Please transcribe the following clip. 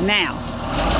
now.